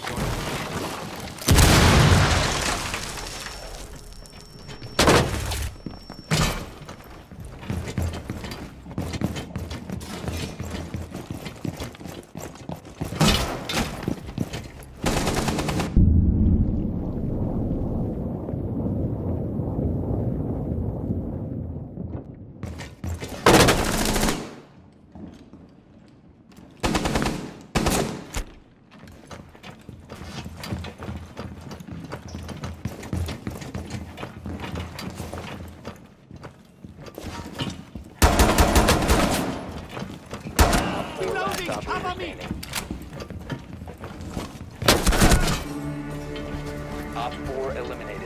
Four last operator. Op 4 eliminated.